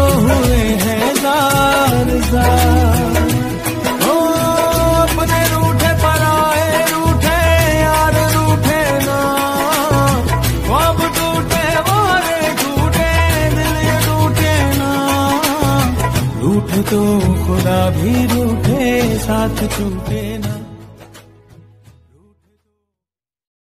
जो हुए हैं जार अपने रूठे पराए, रूठे यार, रूठे ना। ख्वाब टूटे वारे टूटे, दिल टूटे ना। रूठ तो खुदा भी रूठे, साथ टूटे ना।